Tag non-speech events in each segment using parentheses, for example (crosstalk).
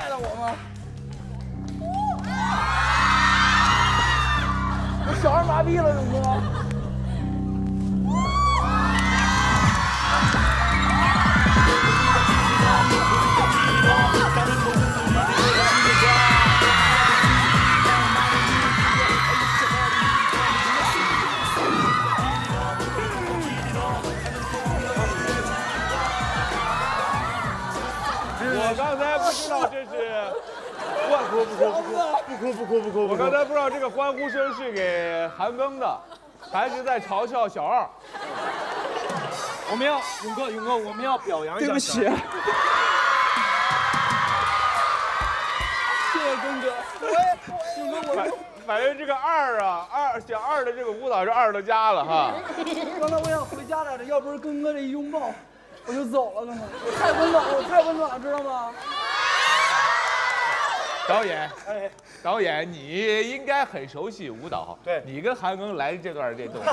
带了我吗？我小儿麻痹了，勇哥。哭不哭不哭不哭不哭不哭，我刚才不知道这个欢呼声是给韩庚的，还是在嘲笑小二。我们要勇哥，勇哥，我们要表扬一下。对不起，谢谢根哥。我也，勇哥，我反反正这个二啊，二小二的这个舞蹈是二的家了哈。刚才我想回家来着，要不是根哥这一拥抱，我就走了。刚才我太温暖了，我太温暖了，知道吗？导演，导演，你应该很熟悉舞蹈。对你跟韩庚来这段这动作。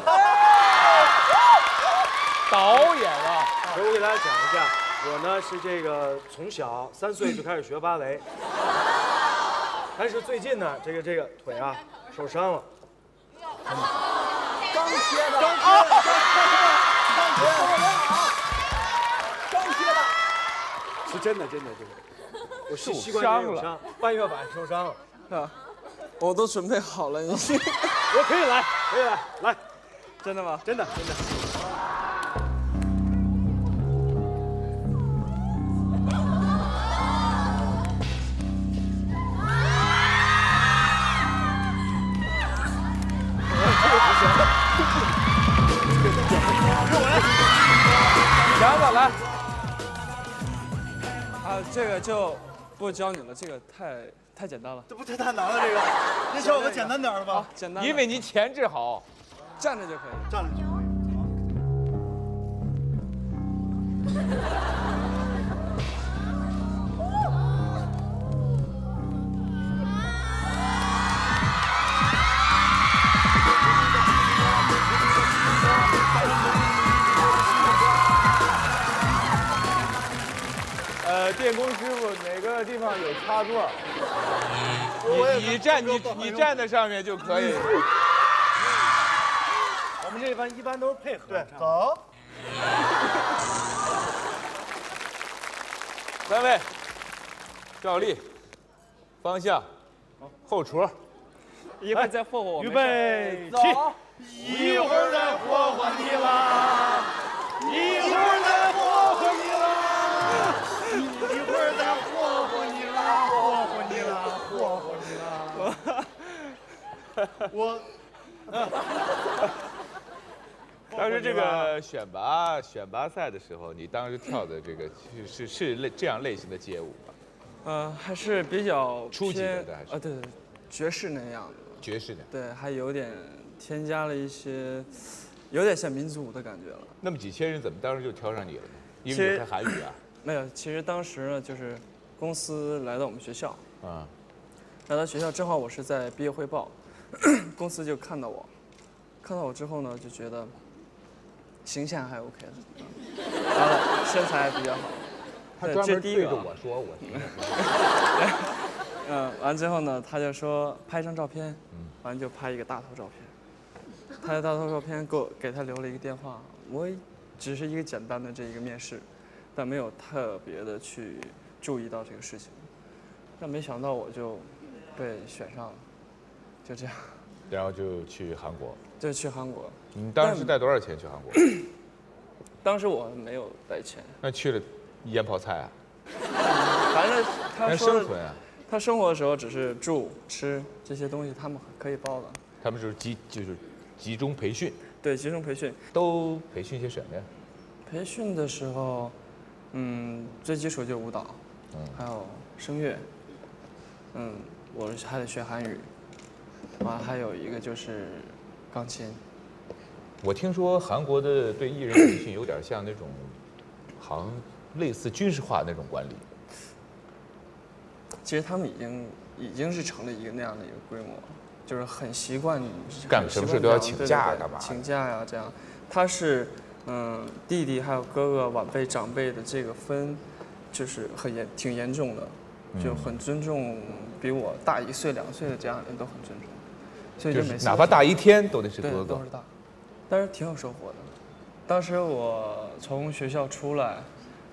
导演啊，所以我给大家讲一下，我呢是这个从小三岁就开始学芭蕾，(laughs) 但是最近呢，这个这个腿啊受伤了。刚切的，刚切的，刚切的，刚切的，刚切的。是真的，真的，真的。我膝膝关伤了节有伤，半月板受伤了。啊，我都准备好了，你 (laughs) 我可以来，可以来，来，真的吗？真的，真的。(laughs) 强子 (laughs) 来，啊，这个就不教你了，这个太太简单了，这不太太难了，这个，你教我个简单点儿的吧，简单。因为你前置好。站着就可以。站着就可以。呃，电工师傅哪个地方有插座？你你站你你站在上面就可以。我们这般一般都是配合。对，走，(laughs) 三位，照例，方向，后厨，一会儿再霍霍我们。预备，起。一会儿再霍霍你啦，一会儿再霍霍你啦，一会儿再霍霍你啦，霍霍你啦，霍霍你啦。我当时这个选拔选拔赛的时候，你当时跳的这个 (laughs) 是是是类这样类型的街舞吗？呃，还是比较初级的啊，对爵士那样的。爵士的。对，还有点添加了一些，有点像民族舞的感觉了。那么几千人怎么当时就挑上你了呢？因为你会韩语啊。(coughs) 没有，其实当时呢，就是公司来到我们学校，啊，来到学校正好我是在毕业汇报，(coughs) 公司就看到我，看到我之后呢，就觉得形象还 OK 的，嗯完了身材比较好，他专门这第一个。啊对着我说，我听着嗯，完之后呢，他就说拍张照片，嗯。完就拍一个大头照片，拍了大头照片给我给他留了一个电话，我只是一个简单的这一个面试，但没有特别的去注意到这个事情，但没想到我就被选上了，就这样，然后就去韩国。就去韩国。你当时是带多少钱去韩国？(coughs) 当时我没有带钱，那去了腌泡菜啊？反正他生存啊？他生活的时候只是住吃这些东西，他们可以包的。他们就是集就是集中培训，对，集中培训。都培训些什么呀？培训的时候，嗯，最基础就是舞蹈，嗯还有声乐，嗯，我还得学韩语，完了还有一个就是钢琴。我听说韩国的对艺人培训有点像那种，好像类似军事化那种管理。其实他们已经已经是成了一个那样的一个规模，就是很习惯干什么事都要请假干嘛的请假呀，这样。他是嗯，弟弟还有哥哥、晚辈、长辈的这个分，就是很严挺严重的。就很尊重比我大一岁两岁的家人都很尊重，所以就就是每次哪怕大一天都得是对哥哥都是。大，但是挺有收获的。当时我从学校出来，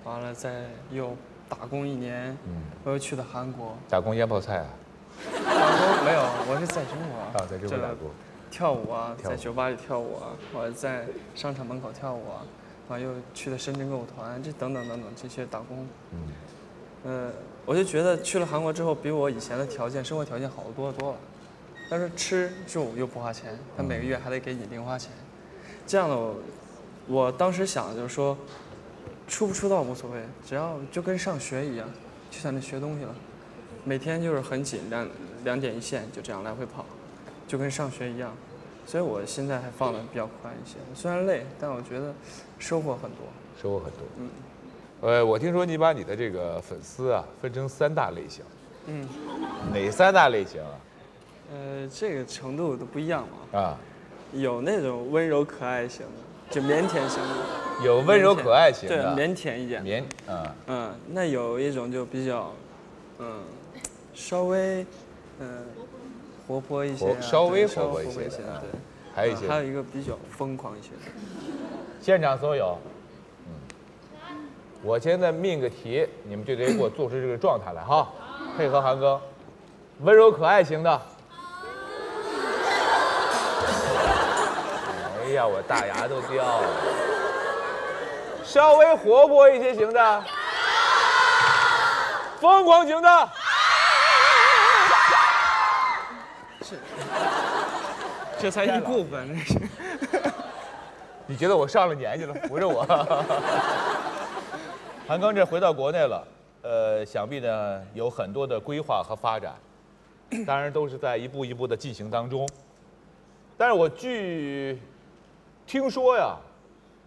完了再又打工一年，嗯，我又去的韩国，打工腌泡菜啊？打工没有，我是在中国啊，在中国打工。跳舞啊，在酒吧里跳舞啊，我在商场门口跳舞啊，完又去了深圳歌舞团，这等等等等这些打工，嗯，呃，我就觉得去了韩国之后，比我以前的条件，生活条件好多多了。但是吃住又不花钱，他每个月还得给你零花钱，这样的我，我当时想的就是说，出不出道无所谓，只要就跟上学一样，就在那学东西了，每天就是很紧，两两点一线，就这样来回跑，就跟上学一样。所以我现在还放的比较宽一些，虽然累，但我觉得收获很多。收获很多。嗯，呃，我听说你把你的这个粉丝啊分成三大类型，嗯，哪三大类型啊？呃，这个程度都不一样嘛。啊，有那种温柔可爱型的，就腼腆型的，有温柔可爱型对，的，腼腆一点。腼啊，嗯，那有一种就比较，嗯，稍微，嗯，活泼一些稍微活泼一些对。还有一些嗯还有一个比较疯狂一些的。现场所有。嗯，我现在命个题，你们就得给我做出这个状态来哈，配合韩哥，温柔可爱型的。呀，我大牙都掉了。稍微活泼一些型的，疯狂型的。这才一部分，这是。你觉得我上了年纪了，扶着我。(laughs) 韩庚这回到国内了，呃，想必呢有很多的规划和发展，当然都是在一步一步的进行当中。但是我据听说呀，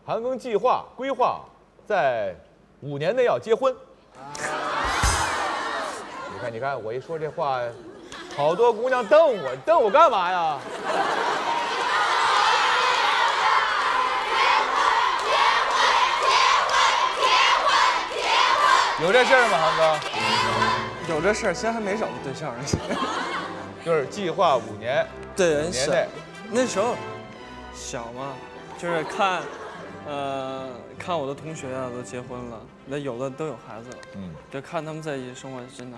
韩庚计划规划在五年内要结婚。你看，你看，我一说这话，好多姑娘瞪我，瞪我干嘛呀？有这事儿吗，韩庚？有这事儿，现在还没找到对象呢。就是计划五年，对，五年内，那时候小嘛，就是看，呃，看我的同学啊都结婚了，那有的都有孩子了，嗯，就看他们在一起生活，真的，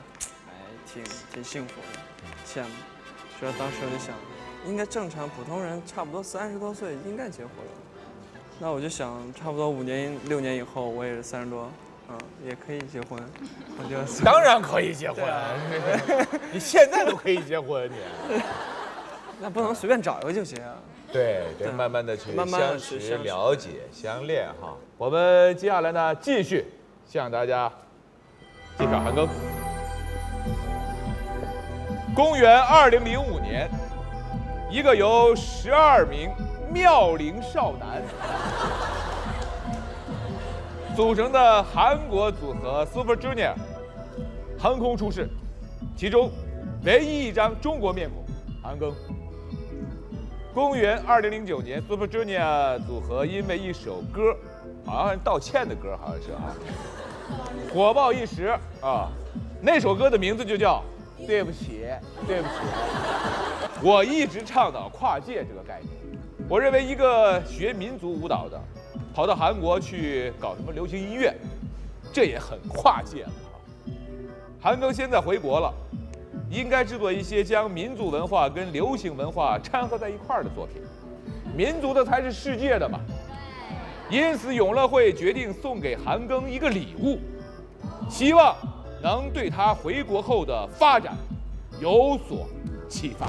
哎，挺挺幸福的，羡慕。所以当时我就想，应该正常普通人差不多三十多岁应该结婚了。那我就想，差不多五年六年以后，我也是三十多，嗯，也可以结婚。我就当然可以结婚你现在都可以结婚，你。(laughs) 那不能随便找一个就结啊。(laughs) 对，得对慢慢的去慢慢相识、去相识了解、相恋哈。我们接下来呢，继续向大家介绍韩庚。公元二零零五年，一个由十二名妙龄少男 (laughs) 组成的韩国组合 Super Junior 横空出世，其中唯一一张中国面孔，韩庚。公元二零零九年，Super Junior 组合因为一首歌，好像是道歉的歌，好像是啊，火爆一时啊。那首歌的名字就叫《对不起，对不起》。我一直倡导跨界这个概念。我认为一个学民族舞蹈的，跑到韩国去搞什么流行音乐，这也很跨界了啊。韩庚现在回国了。应该制作一些将民族文化跟流行文化掺合在一块儿的作品，民族的才是世界的嘛。因此，永乐会决定送给韩庚一个礼物，希望能对他回国后的发展有所启发。